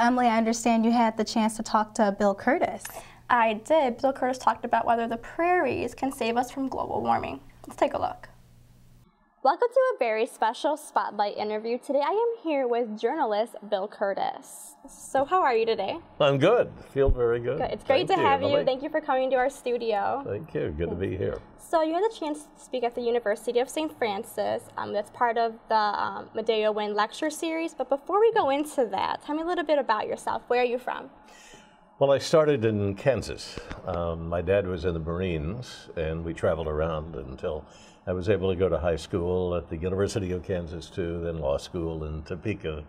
Emily, I understand you had the chance to talk to Bill Kurtis. I did. Bill Kurtis talked about whether the prairies can save us from global warming. Let's take a look. Welcome to a very special spotlight interview. Today I am here with journalist Bill Kurtis. So how are you today? I'm good. Feel very good. good. It's great Thank to have Emily. you. Thank you for coming to our studio. Thank you. Good to be here. So you had the chance to speak at the University of St. Francis. Um, that's part of the um, Midewin lecture series. But before we go into that, tell me a little bit about yourself. Where are you from? Well, I started in Kansas. Um, my dad was in the Marines, and we traveled around until I was able to go to high school at the University of Kansas, too, then law school in Topeka,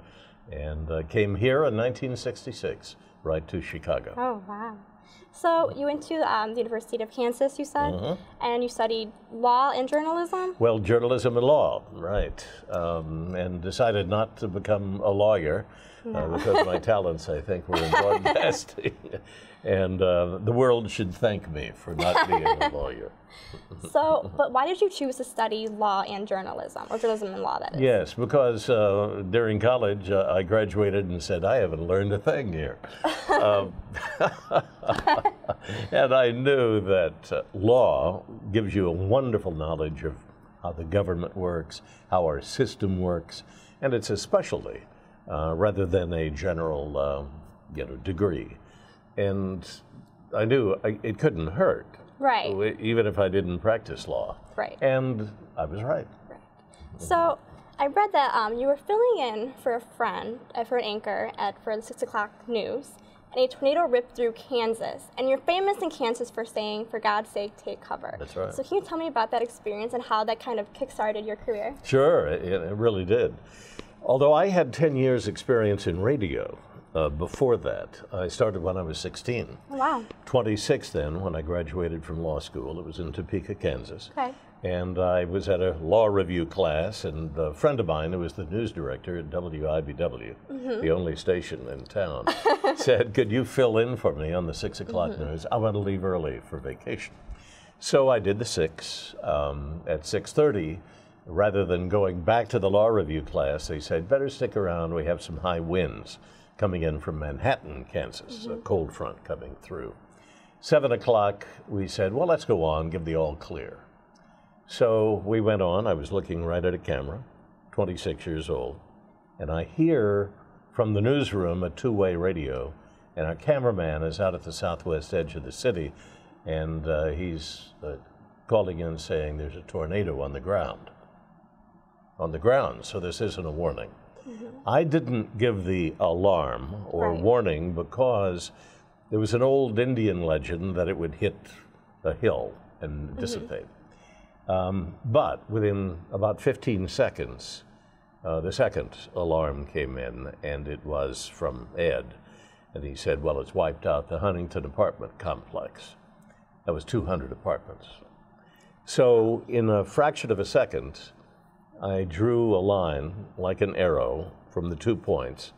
and uh, came here in 1966, right to Chicago. Oh, wow. So you went to um, the University of Kansas, you said, Mhm. and you studied law and journalism? Well, journalism and law, right. Um, and decided not to become a lawyer uh, because my talents, I think, were in broadcasting. and uh, the world should thank me for not being a lawyer. So, but why did you choose to study law and journalism, or journalism and law, that is? Yes, because uh, during college uh, I graduated and said, I haven't learned a thing here. um, and I knew that uh, law gives you a wonderful knowledge of how the government works, how our system works, and it's a specialty uh, rather than a general uh, you know, degree. And I knew I, it couldn't hurt, Right. even if I didn't practice law. Right. And I was right. Right. So I read that um, you were filling in for a friend, uh, for an anchor at for the six o'clock news, and a tornado ripped through Kansas. And you're famous in Kansas for saying, "For God's sake, take cover." That's right. So can you tell me about that experience and how that kind of kickstarted your career? Sure, it, it really did. Although I had 10 years' experience in radio uh, before that, I started when I was 16. Oh, wow. 26 then, when I graduated from law school. It was in Topeka, Kansas. Okay. And I was at a law review class, and a friend of mine who was the news director at WIBW, the only station in town, said, Could you fill in for me on the 6 o'clock news? I want to leave early for vacation. So I did the 6. Um, at 6.30, rather than going back to the law review class, they said, better stick around. We have some high winds coming in from Manhattan, Kansas, a cold front coming through. 7 o'clock, we said, well, let's go on, give the all clear. So we went on. I was looking right at a camera, 26 years old, and I hear from the newsroom a two way radio, and our cameraman is out at the southwest edge of the city, and uh, he's uh, calling in saying there's a tornado on the ground. On the ground, so this isn't a warning. I didn't give the alarm or Right. warning because there was an old Indian legend that it would hit a hill and dissipate. Um, but within about 15 seconds, uh, the second alarm came in, and it was from Ed. And he said, Well, it's wiped out the Huntington apartment complex. That was 200 apartments. So, in a fraction of a second, I drew a line like an arrow from the two points.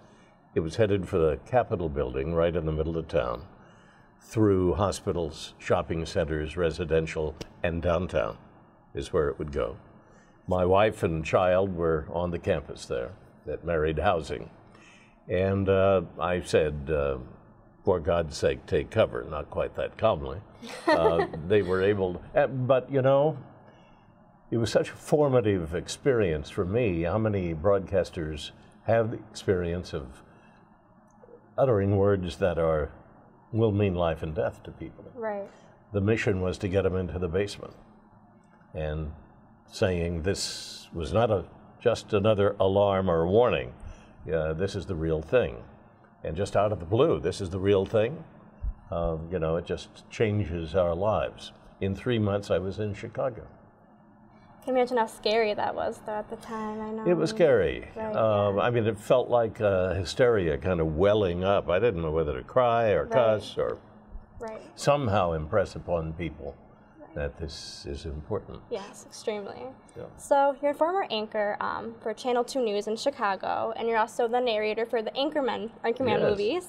It was headed for the Capitol building right in the middle of town, through hospitals, shopping centers, residential, and downtown is where it would go. My wife and child were on the campus there at Married Housing. And uh, I said, uh, for God's sake, take cover, not quite that calmly. Uh, they were able, uh, but you know, it was such a formative experience for me. How many broadcasters have the experience of uttering words that are will mean life and death to people? Right. The mission was to get them into the basement and saying this was not a just another alarm or warning. Uh, this is the real thing, and just out of the blue, this is the real thing. Uh, you know, it just changes our lives. In three months, I was in Chicago. Can you imagine how scary that was though at the time? I know. It was scary. Right, um, I mean, it felt like uh, hysteria kind of welling up. I didn't know whether to cry or Right. cuss or Right. somehow impress upon people that this is important. Yes, extremely. Yeah. So you're a former anchor um, for Channel 2 News in Chicago, and you're also the narrator for the Anchorman, Anchorman Yes. movies.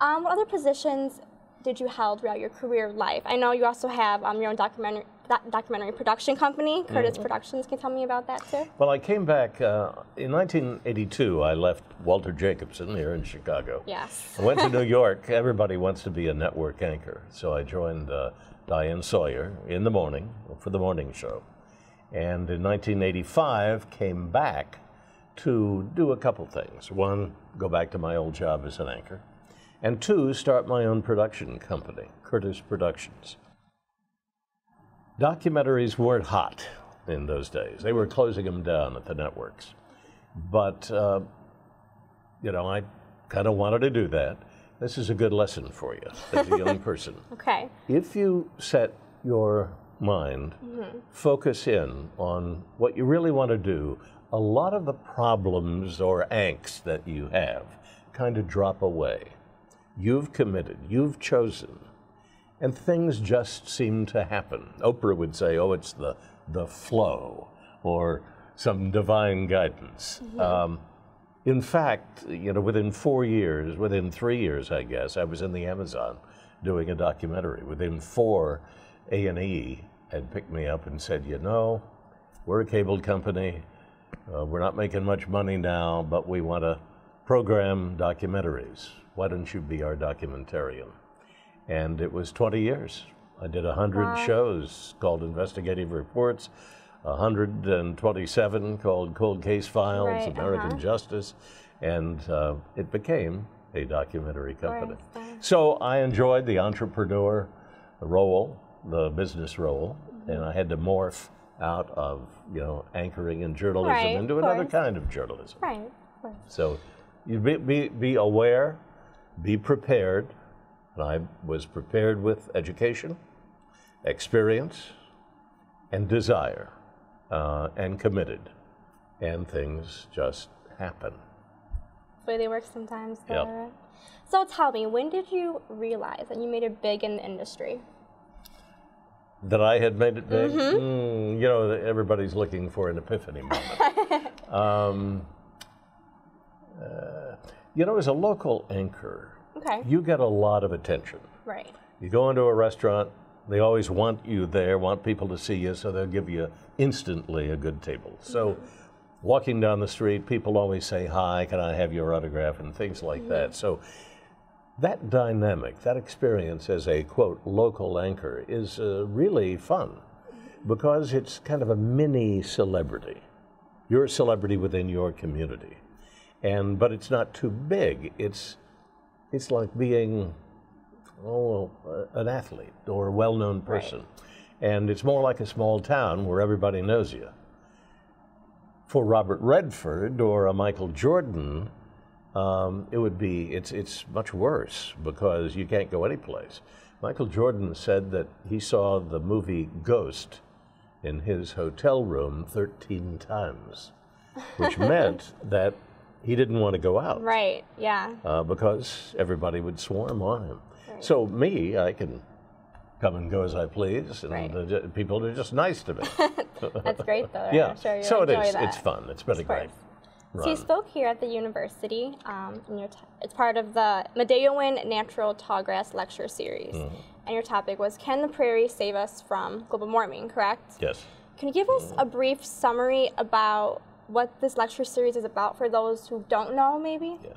Um, what other positions did you hold throughout your career life? I know you also have um, your own documentary doc- documentary production company, Kurtis Mm-hmm. Productions. Can you tell me about that too? Well, I came back uh, in 1982. I left Walter Jacobson here in Chicago. Yes. I went to New York. Everybody wants to be a network anchor. So I joined uh, Diane Sawyer in the morning for the morning show. And in 1985, came back to do a couple things. One, go back to my old job as an anchor. And two, start my own production company, Kurtis Productions. Documentaries weren't hot in those days. They were closing them down at the networks. But, uh, you know, I kind of wanted to do that. This is a good lesson for you as a young person. Okay. If you set your mind, focus in on what you really want to do, a lot of the problems or angst that you have kind of drop away. You've committed, you've chosen, and things just seem to happen. Oprah would say, oh, it's the, the flow or some divine guidance. Um, in fact, you know, within four years, within three years, I guess, I was in the Amazon doing a documentary. Within four, A and E had picked me up and said, you know, we're a cable company. Uh, we're not making much money now, but we want to program documentaries. Why don't you be our documentarian? And it was 20 years. I did 100 shows called Investigative Reports, 127 called Cold Case Files, Right, American uh-huh. Justice, and uh, it became a documentary company. Right. So I enjoyed the entrepreneur role, the business role, and I had to morph out of you know anchoring in journalism Right, into another course. kind of journalism. Right. of. So you be, be, be aware, be prepared. And I was prepared with education, experience, and desire, uh, and committed. And things just happen. That's the way they work sometimes. though, Yep. right? So tell me, when did you realize that you made it big in the industry? That I had made it big? Mm-hmm. Mm, you know, everybody's looking for an epiphany moment. um, uh, you know, as a local anchor, Okay. you get a lot of attention. Right. You go into a restaurant, they always want you there, want people to see you, so they'll give you instantly a good table. So, mm-hmm. walking down the street, people always say, Hi, can I have your autograph? and things like that. Mm-hmm. So, that dynamic, that experience as a quote, local anchor is uh, really fun mm-hmm. because it's kind of a mini celebrity. You're a celebrity within your community. And, but it's not too big. It's, it's like being oh, an athlete or a well known person. And it's more like a small town where everybody knows you. For Robert Redford or a Michael Jordan, um, it would be, it's, it's much worse because you can't go anyplace. Michael Jordan said that he saw the movie Ghost in his hotel room 13 times, which meant that he didn't want to go out Right. Yeah. uh, because everybody would swarm on him. So me, I can come and go as I please, and Right. uh, people are just nice to me. That's great, though. yeah, I'm sure you so it is. that. It's fun. It's been a great run. So you spoke here at the university, um, and your t- it's part of the Midewin Natural Tallgrass Lecture Series. Mm-hmm. And your topic was Can the Prairie Save Us from Global Warming, correct? yes. Can you give us a brief summary about what this lecture series is about for those who don't know, maybe? Yes.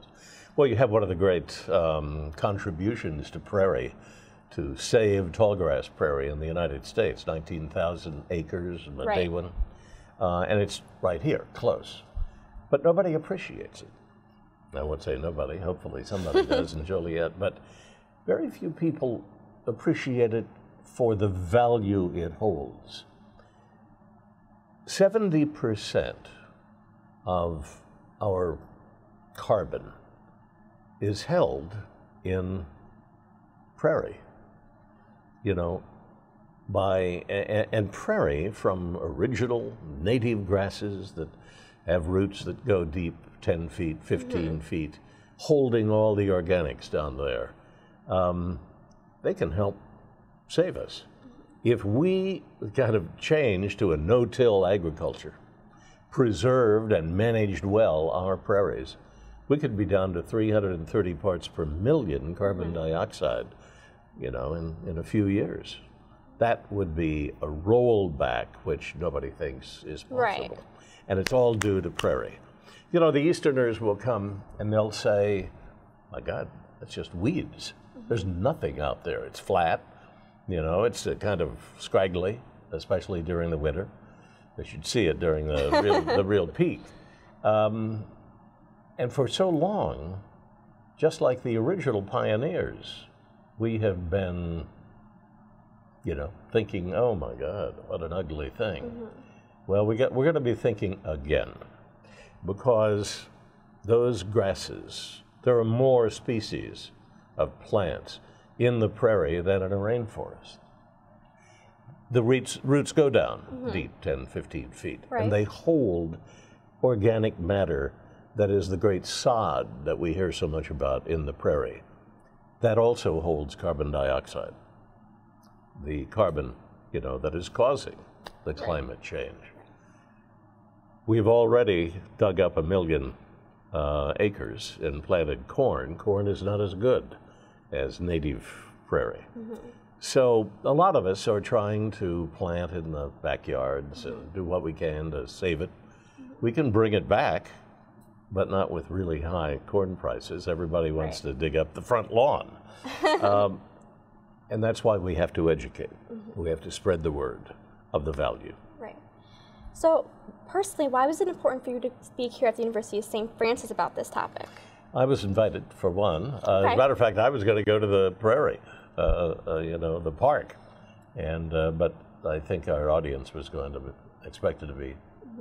Well, you have one of the great um, contributions to prairie, to save tallgrass prairie in the United States, 19,000 acres in Right. Midewin. Uh, and it's right here, close. But nobody appreciates it. I won't say nobody, hopefully somebody does in Joliet, but very few people appreciate it for the value it holds. 70% of our carbon is held in prairie. You know, by and, prairie from original native grasses that have roots that go deep 10 feet, 15 feet, holding all the organics down there. Um, they can help save us. If we kind of change to a no till agriculture, preserved and managed well our prairies, we could be down to 330 parts per million carbon mm-hmm. dioxide, you know, in, in a few years. that would be a rollback, which nobody thinks is possible. Right. And it's all due to prairie. You know, the Easterners will come and they'll say, my God, that's just weeds. Mm-hmm. There's nothing out there. It's flat, you know, it's kind of scraggly, especially during the winter. You should see it during the real, the real peak. Um, and for so long, just like the original pioneers, we have been, you know, thinking, oh my God, what an ugly thing. Well, we got, we're going to be thinking again because those grasses, there are more species of plants in the prairie than in a rainforest. The roots, roots go down deep, 10, 15 feet, Right. and they hold organic matter that is the great sod that we hear so much about in the prairie. That also holds carbon dioxide, the carbon, you know, that is causing the climate change. We've already dug up a million uh, acres and planted corn. Corn is not as good as native prairie. So a lot of us are trying to plant in the backyards and do what we can to save it. We can bring it back, but not with really high corn prices. Everybody wants to dig up the front lawn. um, and that's why we have to educate. We have to spread the word of the value. Right. So, personally, why was it important for you to speak here at the University of St. Francis about this topic? I was invited for one. Uh, As a matter of fact, I was going to go to the prairie, you know, the park, and uh, but I think our audience was going to be expected to be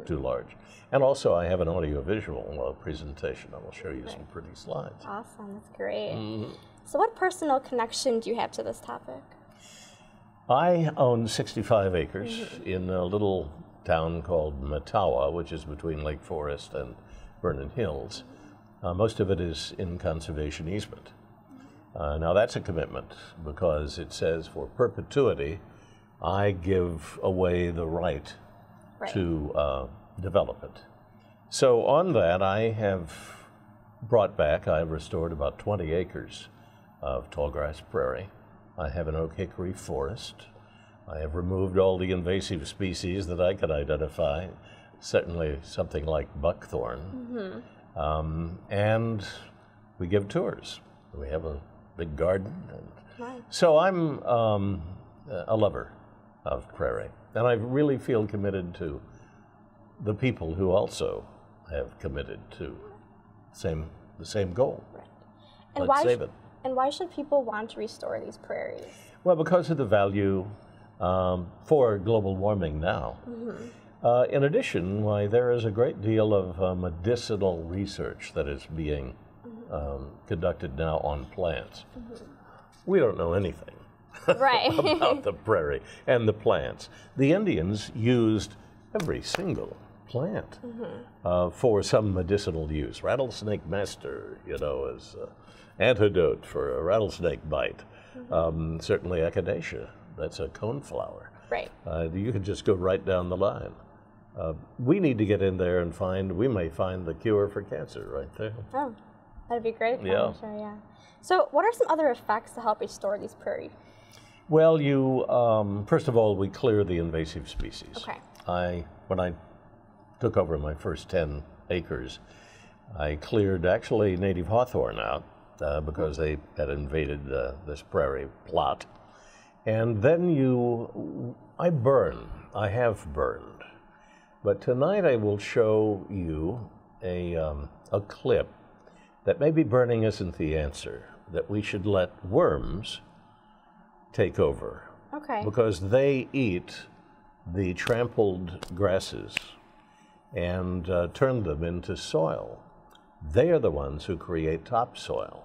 too large. And also, I have an audiovisual uh, presentation. I will show you some pretty slides. Awesome, that's great. Mm-hmm. So, what personal connection do you have to this topic? I own 65 acres in a little town called Mettawa, which is between Lake Forest and Vernon Hills. Uh, most of it is in conservation easement. Uh, now, that's a commitment because it says for perpetuity, I give away the right Right. to uh, develop it. So, on that, I have brought back, I've restored about 20 acres of tallgrass prairie. I have an oak hickory forest. I have removed all the invasive species that I could identify, certainly something like buckthorn. Um, and we give tours. We have a big garden. And Nice. so I'm um, a lover of prairie, and I really feel committed to the people who also have committed to same the same goal. And Let's why? save it. And why should people want to restore these prairies? Well, because of the value um, for global warming now. Uh, in addition, why there is a great deal of uh, medicinal research that is being um, conducted now on plants. We don't know anything Right. about the prairie and the plants. The Indians used every single plant uh, for some medicinal use. Rattlesnake master, you know, as uh, antidote for a rattlesnake bite. Um, certainly echinacea, that's a coneflower. right. Uh, you could just go right down the line. Uh, we need to get in there and find, we may find the cure for cancer right there. Oh, that'd be great. Yeah. Sure, yeah. So, what are some other effects to help restore these prairie? Well, you um, first of all, we clear the invasive species. Okay. I when I took over my first ten acres, I cleared actually native hawthorn out uh, because they had invaded uh, this prairie plot, and then you, I burn. I have burned, but tonight I will show you a um, a clip that maybe burning isn't the answer. That we should let worms take over Okay. because they eat the trampled grasses and uh, turn them into soil. They are the ones who create topsoil.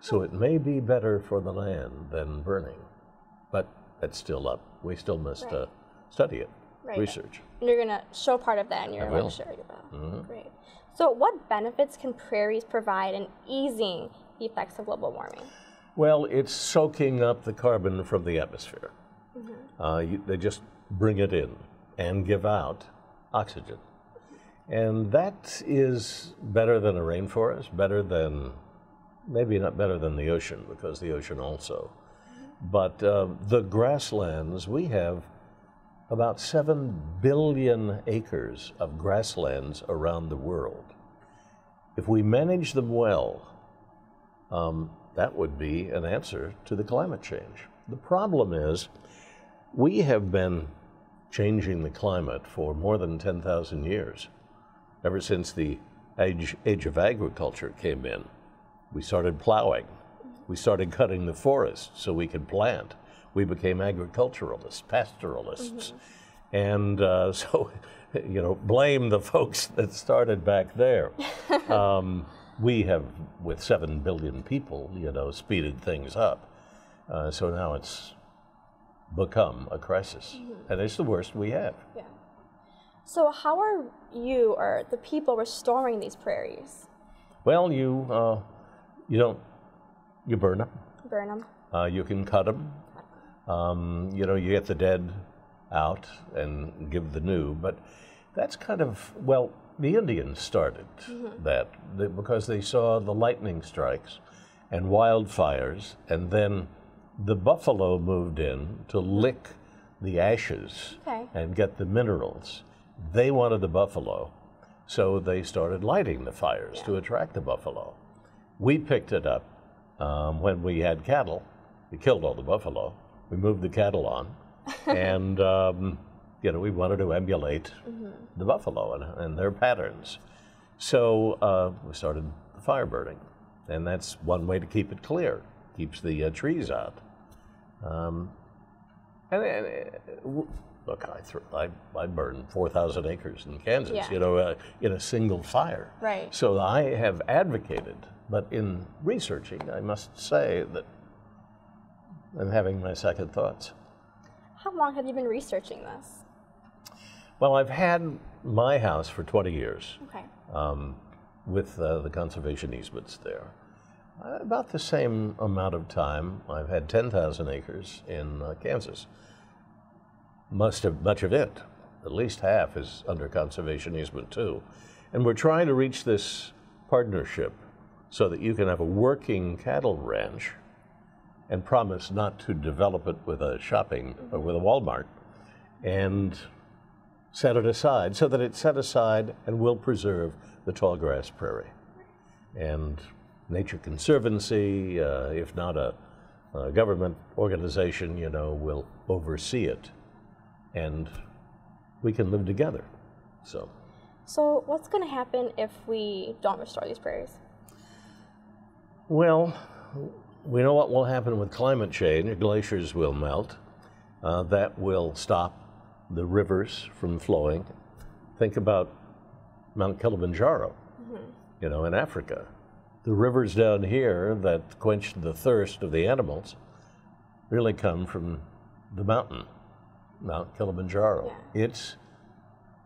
So it may be better for the land than burning, but that's still up. We still must uh, study it, Right. research. And you're going to show part of that in your lecture. About. Great. So, what benefits can prairies provide in easing the effects of global warming? Well, it's soaking up the carbon from the atmosphere. Uh, you, they just bring it in and give out oxygen. And that is better than a rainforest, better than, maybe not better than the ocean, because the ocean also But uh, the grasslands, we have about 7 billion acres of grasslands around the world. If we manage them well, um, that would be an answer to the climate change. The problem is, we have been changing the climate for more than 10,000 years, ever since the age, age of agriculture came in. We started plowing, we started cutting the forests so we could plant. We became agriculturalists, pastoralists. Mm-hmm. And uh, so, you know, blame the folks that started back there. um, we have, with 7 billion people, you know, speeded things up. Uh, so now it's become a crisis. Mm-hmm. And it's the worst we have. Yeah. So, how are you or the people restoring these prairies? Well, you, uh, you don't you burn them. Burn them. Uh, you can cut them. Um, you know, you get the dead out and give the new, but that's kind of well, the Indians started mm-hmm. that because they saw the lightning strikes and wildfires, and then the buffalo moved in to lick the ashes okay. and get the minerals. They wanted the buffalo, so they started lighting the fires yeah. to attract the buffalo. We picked it up um, when we had cattle. We killed all the buffalo. We moved the cattle on, and um, you know we wanted to emulate mm-hmm. the buffalo and, and, their patterns. So uh, we started the fire burning, and that's one way to keep it clear. Keeps the uh, trees out. Um, and, and uh, look, I, th- I, I burned 4,000 acres in Kansas, yeah. you know, uh, in a single fire. Right. So I have advocated but in researching, I must say that I'm having my second thoughts. How long have you been researching this? Well, I've had my house for 20 years. Okay. Um, with uh, the conservation easements there. Uh, about the same amount of time. I've had 10,000 acres in uh, Kansas. Most of, much of it, at least half, is under conservation easement too. And we're trying to reach this partnership so that you can have a working cattle ranch and promise not to develop it with a shopping or with a Walmart and set it aside so that it's set aside and will preserve the tall grass prairie. And Nature Conservancy, uh, if not a, a government organization, you know, will oversee it and we can live together. So. So, what's going to happen if we don't restore these prairies? Well, we know what will happen with climate change. Glaciers will melt. Uh, that will stop the rivers from flowing. Think about Mount Kilimanjaro, mm-hmm. you know, in Africa. The rivers down here that quench the thirst of the animals really come from the mountain, Mount Kilimanjaro. Yeah. Its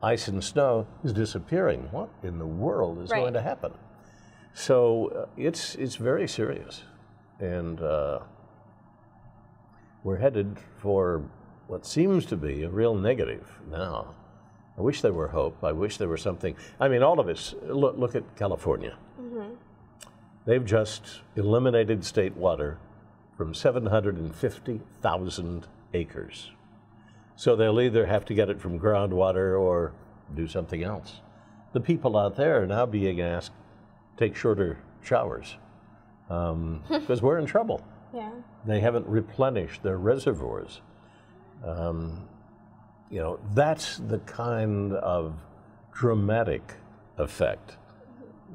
ice and snow is disappearing. What in the world is right. going to happen? So uh, it's it's very serious, and uh, we're headed for what seems to be a real negative now. I wish there were hope. I wish there were something. I mean, all of us look, look at California. Mm-hmm. They've just eliminated state water from 750,000 acres. So they'll either have to get it from groundwater or do something else. The people out there are now being asked take shorter showers because um, we're in trouble. Yeah. They haven't replenished their reservoirs. Um, you know, that's the kind of dramatic effect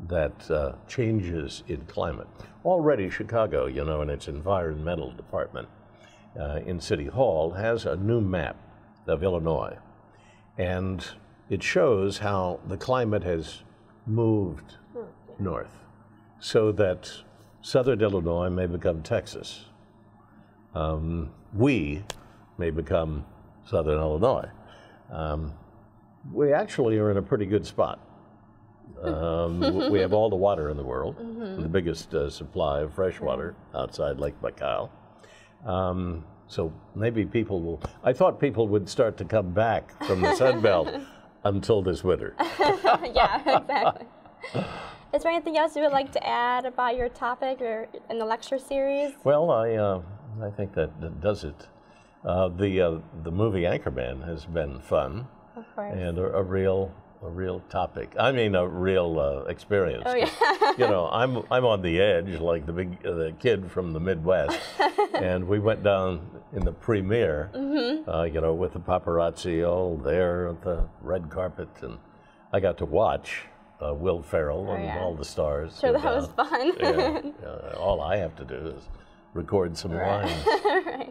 that uh, changes in climate. Already, Chicago, you know, in its environmental department uh, in City Hall, has a new map of Illinois. And it shows how the climate has moved north, so that southern Illinois may become Texas. Um, we may become southern Illinois. Um, we actually are in a pretty good spot. Um, we have all the water in the world, mm-hmm. the biggest uh, supply of fresh water outside Lake Baikal. Um, so maybe people will. I thought people would start to come back from the Sun Belt until this winter. yeah, exactly. Is there anything else you would like to add about your topic or in the lecture series? Well, I uh, I think that, that does it. Uh, the uh, the movie Anchorman has been fun Of course. and a, a real a real topic. I mean, a real uh, experience. Oh, yeah. you know, I'm I'm on the edge like the big uh, the kid from the Midwest, and we went down in the premiere. Mm-hmm. Uh, you know, with the paparazzi all there at the red carpet, and I got to watch uh, Will Ferrell and Oh, yeah. all the stars. Sure, go that was down. fun. yeah, yeah, all I have to do is record some lines. Right.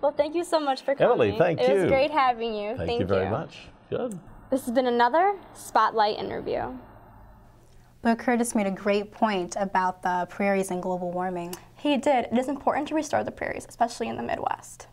Well, thank you so much for coming. Emily, thank it was great having you. Thank, you very much. Good. This has been another Spotlight interview. Bill Kurtis made a great point about the prairies and global warming. He did. It is important to restore the prairies, especially in the Midwest.